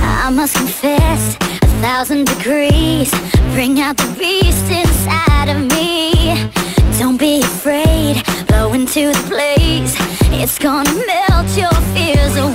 I must confess, a thousand degrees Bring out the beast inside of me. Don't be afraid, blow into the blaze. It's gonna melt your fears away